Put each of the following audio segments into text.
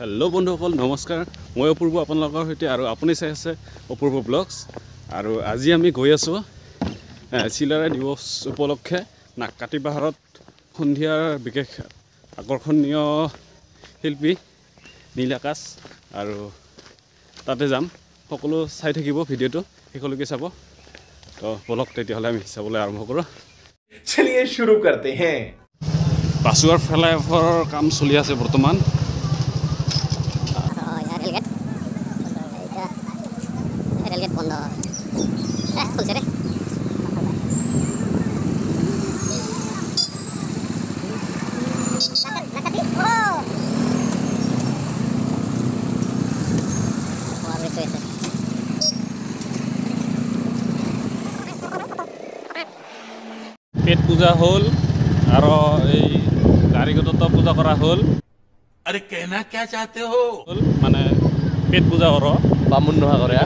Hello বন্ধুসকল নমস্কাৰ। মই অপূৰ্ব আপোনালোকৰ সৈতে আৰু আপুনি চাই আছে অপূৰ্ব ব্লগছ আৰু আজি আমি গৈ আছোঁ চিলাৰা দিৱস উপলক্ষে নাককাতি পাহাৰত সন্ধিয়াৰ বিশেষ আকৰ্ষণীয় শিল্পী নীল আকাশ আৰু তাতে যাম। সকলো চাই থাকিব ভিডিঅ'টো শেষলৈকে চাব। তো বলক তেতিয়াহ'লে আমি চাবলৈ আৰম্ভ কৰোঁ। বাছুৱাৰ ফ্লাইঅভাৰৰ কাম চলি আছে বৰ্তমান। পেট পূজা হল আৰু এই গাড়িগত পূজা কৰা হল। আৰে কেনা কে মানে পেট পূজা কৰ। বামুণ নহা কৰে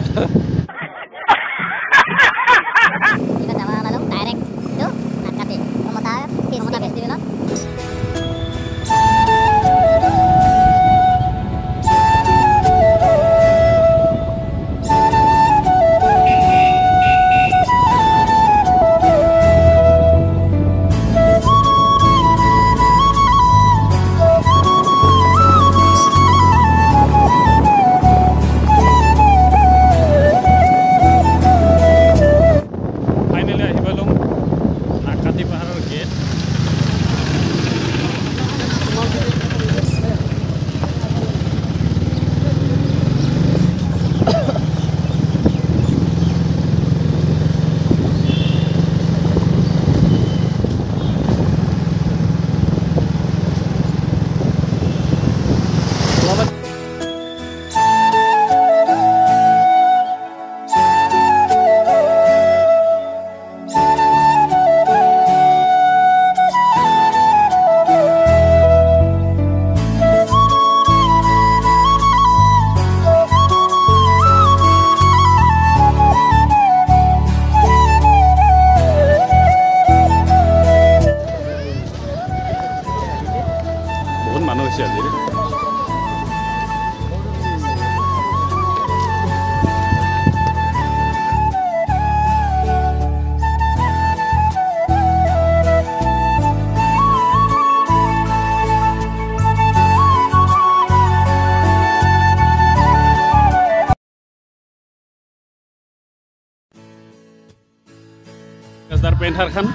তাৰ পেইণ্টাৰখন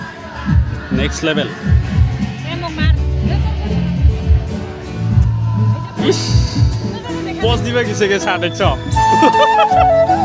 নেক্সট লেভেল ইছ পজ দিবা গেছেগে চাহ দেখছ।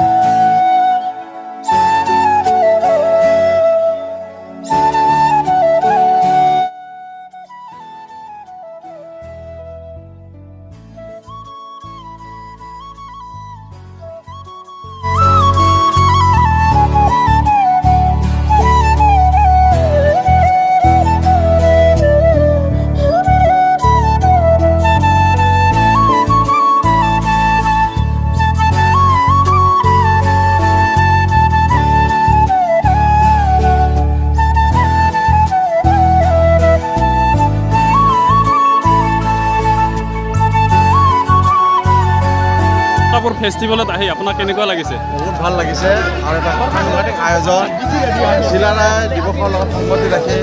কাপোৰ ফেষ্টিভেলত আহি আপোনাক কেনেকুৱা লাগিছে? বহুত ভাল লাগিছে। আৰু এটা সাংঘাতিক আয়োজন। চিলাৰায় দিৱসৰ লগত সংগতি ৰাখি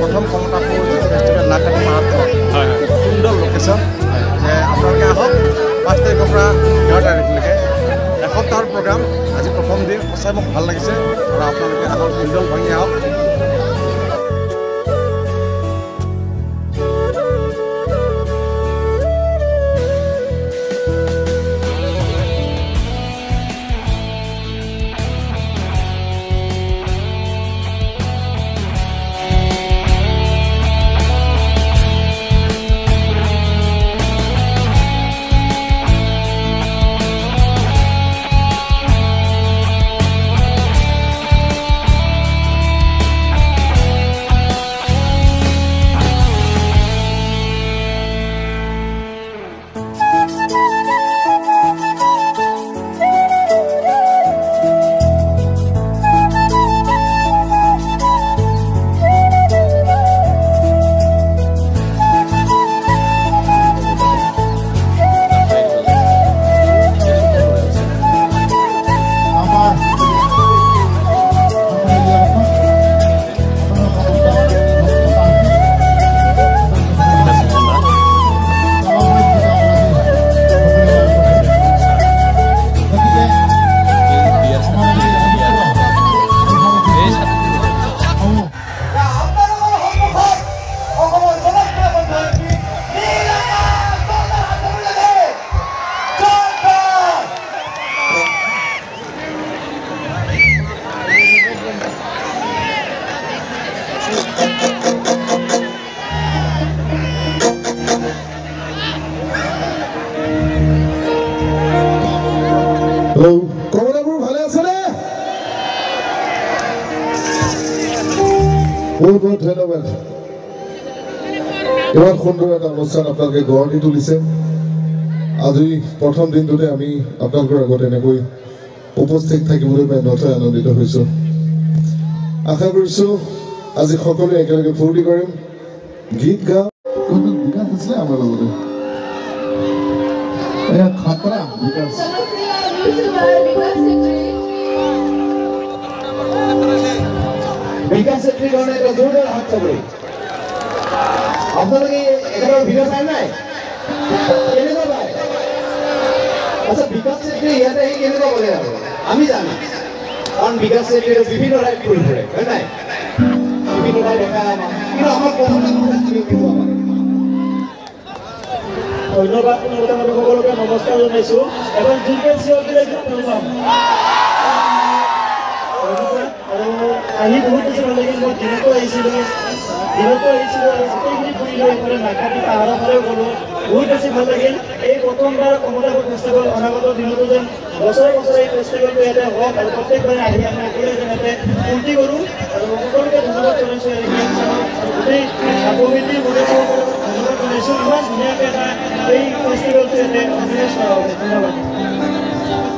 প্ৰথম কমতাপুৰ ফেষ্টিভেল নাকাটি পাহাৰত হয় হয়। সুন্দৰ লোকেশ্যন যে আপোনালোকে আহক পাঁচ তাৰিখৰ পৰা এঘাৰ তাৰিখলৈকে। এসপ্তাহৰ প্ৰগ্ৰাম আজি প্ৰথম দিন। সঁচাই মোক ভাল লাগিছে। আৰু আপোনালোকে আহক ইন্দল ভাঙি আহক। ধন্যবাদ। ইমান সুন্দৰ এটা অনুষ্ঠান আপোনালোকে গঢ় দি তুলিছে। আজি প্ৰথম দিনটোতে আমি আপোনালোকৰ আগত এনেকৈ উপস্থিত থাকিবলৈ পাই নথৈ আনন্দিত হৈছোঁ। আশা কৰিছোঁ আজি সকলোৱে একেলগে ফূৰ্তি কৰিম। গীত গাম। কোনটো বিকাশ আছিলে আমাৰ লগতে? খাতৰা বিকাশ। ধন্যবাদ সকলোকে নমস্কাৰ জনাইছোঁ ধন্যবাদ আৰু আহি বহুত ভাল লাগিল মই দিনতো আহিছিলোঁ দিনতো আহিছিলোঁ আৰু গোটেইখিনি ফুৰিলোঁ এইফালে নাকাটি পাহাৰৰ ফালেও গ'লোঁ বহুত বেছি ভাল লাগিল এই প্ৰথমবাৰ কমলাপুৰ ফেষ্টিভেল অনাগত দিনতো যেন বছৰে বছৰে এই ফেষ্টিভেলটো ইয়াতে হওক আৰু প্ৰত্যেকবাৰে আহি আমি সকলোৱে যেন ইয়াতে ফূৰ্তি কৰোঁ আৰু সকলোকে ধন্যবাদ জনাইছোঁ এই গোটেই কমিটিৰ সদস্যসকলক ধন্যবাদ জনাইছোঁ ইমান ধুনীয়াকৈ এটা এই ফেষ্টিভেলটো ইয়াতে অৰ্গেনাইজ কৰা হৈছে ধন্যবাদ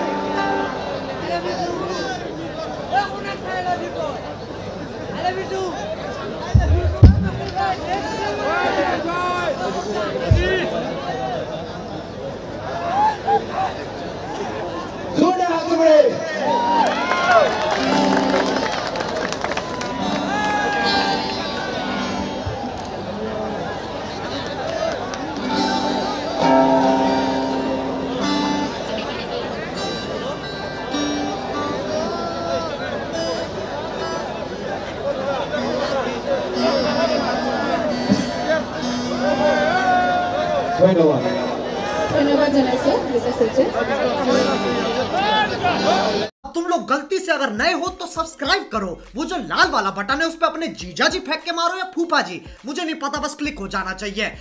अगर नए हो तो सब्सक्राइब करो। वो जो लाल वाला बटन है, उस पर अपने जीजा जी फेंक के मारो या फूफा जी मुझे नहीं पता, बस क्लिक हो जाना चाहिए।